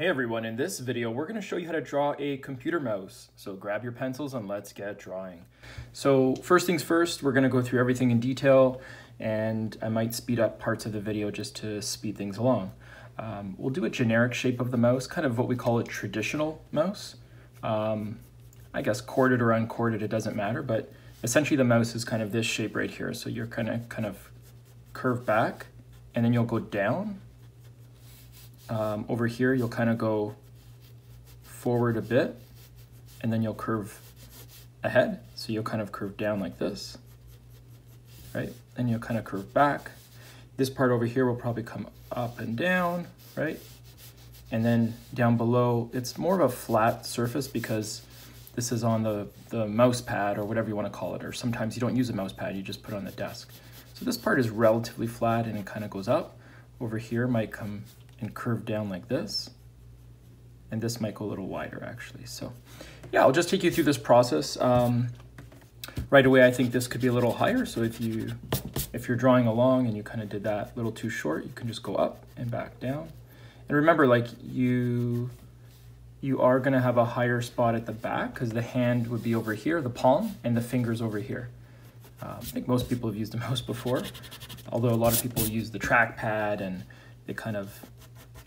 Hey everyone, in this video we're going to show you how to draw a computer mouse. So grab your pencils and let's get drawing. So first things first, we're going to go through everything in detail and I might speed up parts of the video just to speed things along. Um, we'll do a generic shape of the mouse, kind of what we call a traditional mouse. Um, I guess corded or uncorded, it doesn't matter, but essentially the mouse is kind of this shape right here. So you're kind of kind of curve back and then you'll go down um, over here, you'll kind of go forward a bit and then you'll curve ahead. So you'll kind of curve down like this, right? And you'll kind of curve back. This part over here will probably come up and down, right? And then down below, it's more of a flat surface because this is on the, the mouse pad or whatever you want to call it. Or sometimes you don't use a mouse pad, you just put it on the desk. So this part is relatively flat and it kind of goes up. Over here might come and curve down like this. And this might go a little wider actually. So yeah, I'll just take you through this process. Um, right away, I think this could be a little higher. So if you if you're drawing along and you kind of did that a little too short, you can just go up and back down. And remember, like you you are going to have a higher spot at the back because the hand would be over here, the palm, and the fingers over here. Um, I think most people have used a mouse before, although a lot of people use the trackpad and they kind of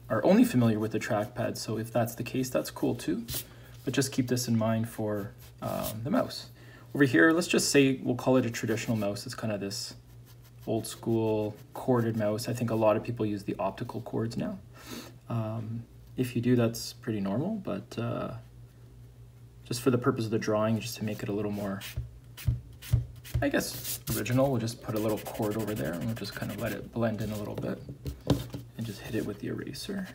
are only familiar with the trackpad. So if that's the case, that's cool too. But just keep this in mind for um, the mouse. Over here, let's just say we'll call it a traditional mouse. It's kind of this old school corded mouse. I think a lot of people use the optical cords now. Um, if you do, that's pretty normal, but uh, just for the purpose of the drawing, just to make it a little more, I guess, original, we'll just put a little cord over there and we'll just kind of let it blend in a little bit it with the eraser.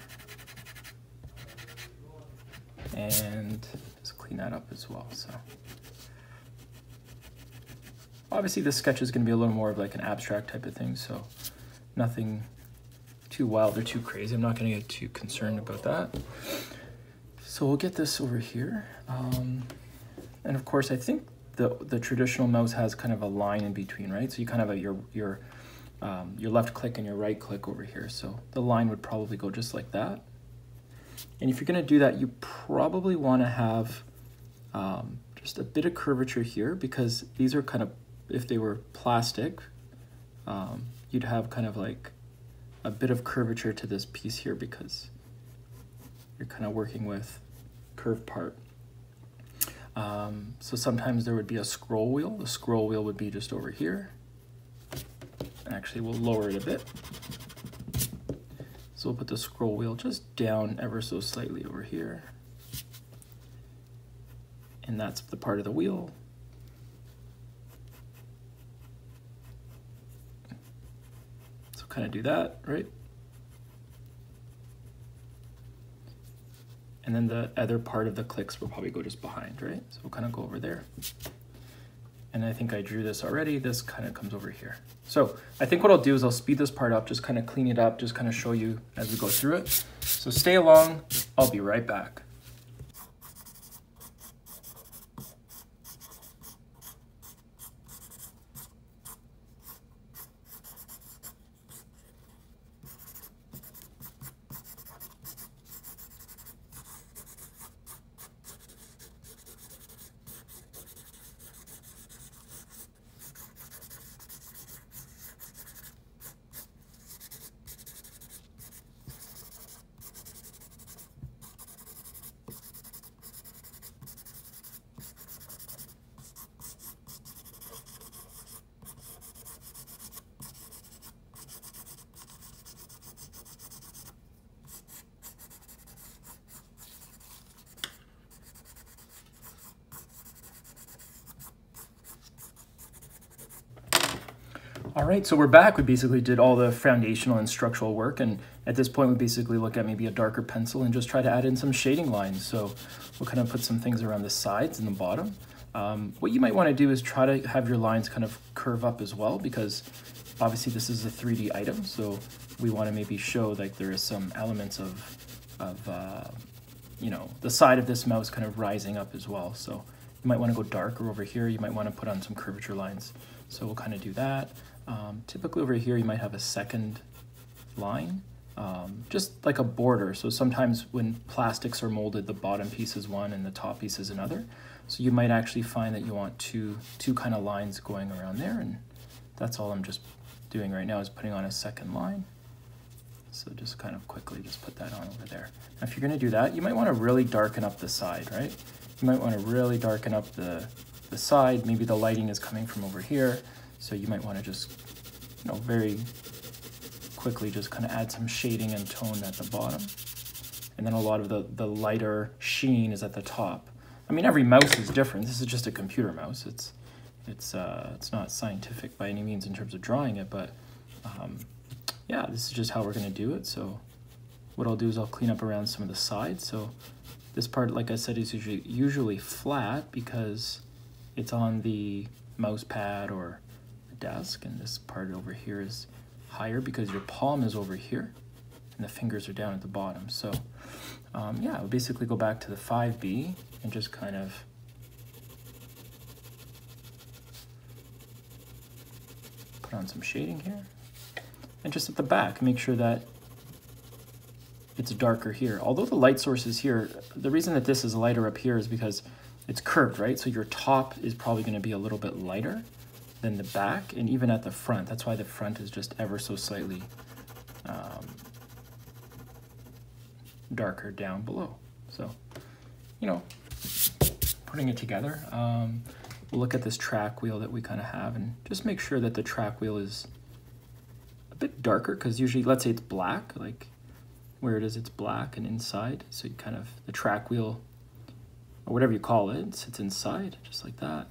And just clean that up as well. So obviously this sketch is going to be a little more of like an abstract type of thing, so nothing too wild or too crazy. I'm not going to get too concerned about that. So we'll get this over here. Um, and of course, I think the, the traditional mouse has kind of a line in between, right? So you kind of have your, your um, your left click and your right click over here. So the line would probably go just like that. And if you're gonna do that, you probably wanna have um, just a bit of curvature here because these are kind of, if they were plastic, um, you'd have kind of like a bit of curvature to this piece here because you're kind of working with curved part. Um, so sometimes there would be a scroll wheel. The scroll wheel would be just over here. Actually, we'll lower it a bit. So we'll put the scroll wheel just down ever so slightly over here. And that's the part of the wheel. So kind of do that, right? And then the other part of the clicks will probably go just behind, right? So we'll kind of go over there and I think I drew this already, this kind of comes over here. So I think what I'll do is I'll speed this part up, just kind of clean it up, just kind of show you as we go through it. So stay along, I'll be right back. All right, so we're back. We basically did all the foundational and structural work, and at this point, we basically look at maybe a darker pencil and just try to add in some shading lines. So we'll kind of put some things around the sides and the bottom. Um, what you might want to do is try to have your lines kind of curve up as well, because obviously this is a 3D item, so we want to maybe show like there is some elements of, of uh, you know, the side of this mouse kind of rising up as well. So you might want to go darker over here. You might want to put on some curvature lines. So we'll kind of do that. Um, typically over here, you might have a second line um, just like a border. So sometimes when plastics are molded, the bottom piece is one and the top piece is another. So you might actually find that you want two, two kind of lines going around there and that's all I'm just doing right now is putting on a second line. So just kind of quickly just put that on over there. Now if you're gonna do that, you might wanna really darken up the side, right? You might wanna really darken up the, the side. Maybe the lighting is coming from over here. So you might wanna just, you know, very quickly just kind of add some shading and tone at the bottom. And then a lot of the, the lighter sheen is at the top. I mean, every mouse is different. This is just a computer mouse. It's, it's, uh, it's not scientific by any means in terms of drawing it, but um, yeah, this is just how we're gonna do it. So what I'll do is I'll clean up around some of the sides. So this part, like I said, is usually, usually flat because it's on the mouse pad or desk. And this part over here is higher because your palm is over here and the fingers are down at the bottom. So um, yeah, we'll basically go back to the 5B and just kind of put on some shading here. And just at the back, make sure that it's darker here. Although the light source is here, the reason that this is lighter up here is because it's curved, right? So your top is probably gonna be a little bit lighter than the back and even at the front. That's why the front is just ever so slightly um, darker down below. So, you know, putting it together, um, we'll look at this track wheel that we kind of have and just make sure that the track wheel is a bit darker because usually, let's say it's black, like where it is, it's black and inside. So you kind of, the track wheel or whatever you call it, sits inside just like that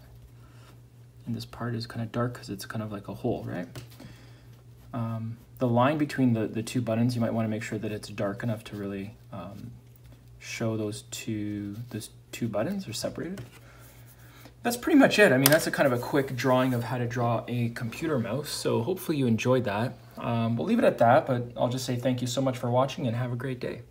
and this part is kind of dark because it's kind of like a hole, right? Um, the line between the, the two buttons, you might want to make sure that it's dark enough to really um, show those two, those two buttons are separated. That's pretty much it. I mean, that's a kind of a quick drawing of how to draw a computer mouse. So hopefully you enjoyed that. Um, we'll leave it at that, but I'll just say thank you so much for watching and have a great day.